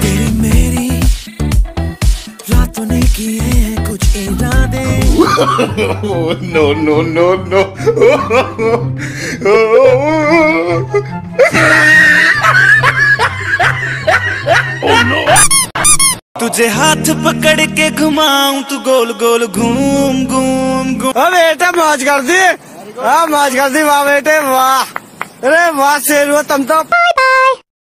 तेरी मेरी रातों ने किए हैं कुछ इरादे no, no, no, no. तुझे हाथ पकड़ के घुमाऊं तू गोल गोल घूम घूम बेटे, मौज कर दी। हाँ मौज कर दी। वाह बेटे, वाह। अरे, वाह, शेर हुआ तुम तो